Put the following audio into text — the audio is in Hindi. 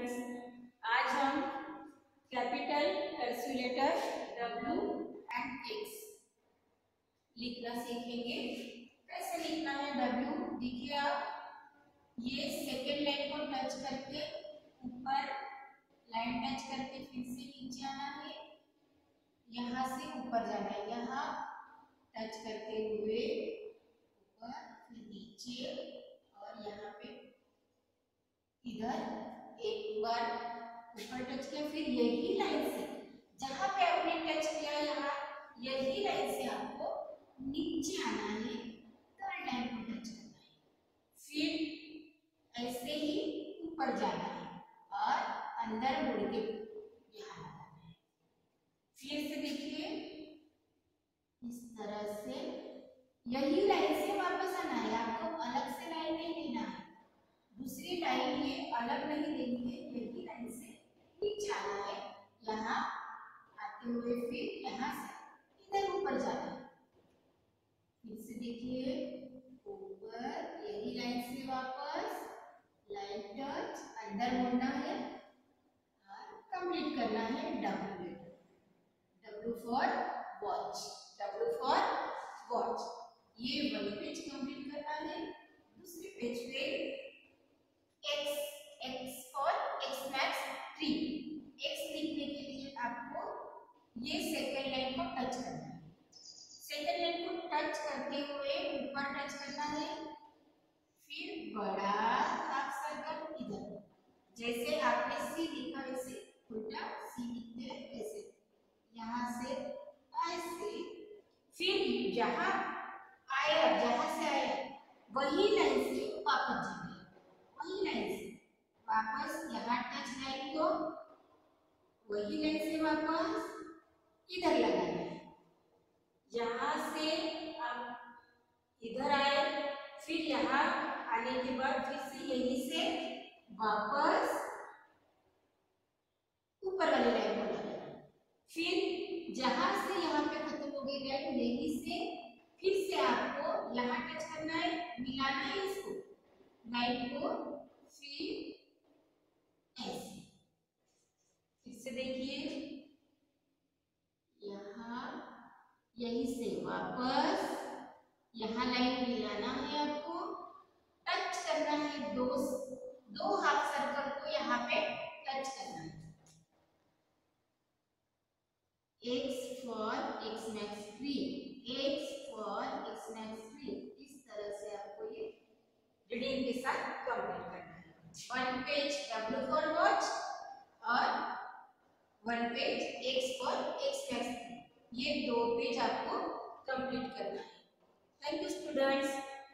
स्टूडेंट्स आज हम capital calculator W and X लिखना सीखेंगे। कैसे लिखना है डब्ल्यू देखिए आप, ये सेकेंड लाइन को टच करके ऊपर लाइन टच करके फिर से नीचे आना है। यहाँ से ऊपर जाना है। यहाँ टच करते हुए ऊपर, फिर नीचे और यहाँ पे इधर एक बार ऊपर टच किया, फिर यही लाइन से। जहाँ पे आपने टच किया यहाँ, यही लाइन से आपको नीचे आना है। थर्ड लाइन को टच करना है। फिर ऐसे ही ऊपर जाना है और अंदर मुड़ के यहाँ लगाना है। फिर से देखिए, इस तरह से यही लाइन से वापस आना है। आपको अलग से लाइन नहीं लेना है। अलग नहीं है यही लाइन से नीचे आना है। यहाँ आते हुए फिर यहाँ से इधर ऊपर जाना है। फिर से देखिए, ऊपर यही लाइन से वापस लाइन टच अंदर मुड़ना है और कंप्लीट करना है W W for watch W for watch ये वन 3 x लिखने के लिए आपको ये सेकंड लाइन को टच करना है। सेकंड लाइन को टच करते हुए ऊपर टच करना है। फिर बड़ा हाफ़ सर्कल इधर। जैसे आपने सी लिखा वैसे, उल्टा सी लिखते हैं यहाँ से ऐसे फिर आया, जहाँ से आया, वही लाइन से वापस है। वही लाइन वापस यहाँ टच लाइन को, वही लाइन से वापस इधर लगाना है यहाँ से आप इधर आए, फिर यहाँ आने के बाद फिर से यहीं से वापस ऊपर वाली लाइन को लगाना फिर जहाँ से यहाँ पे खत्म हो गई लाइन, यहीं से फिर से आपको यहाँ टच करना है, मिलाना है इसको। लाइन को इससे देखिए, यहाँ, यही से वापस, यहाँ लाइन मिलाना है आपको। टच करना है दो दो हाफ़ सर्कल को यहाँ पे टच करना है। X for X max three करना page W फॉर वॉच और one page X for X. Max ये दो पेज आपको कंप्लीट करना है। Thank you students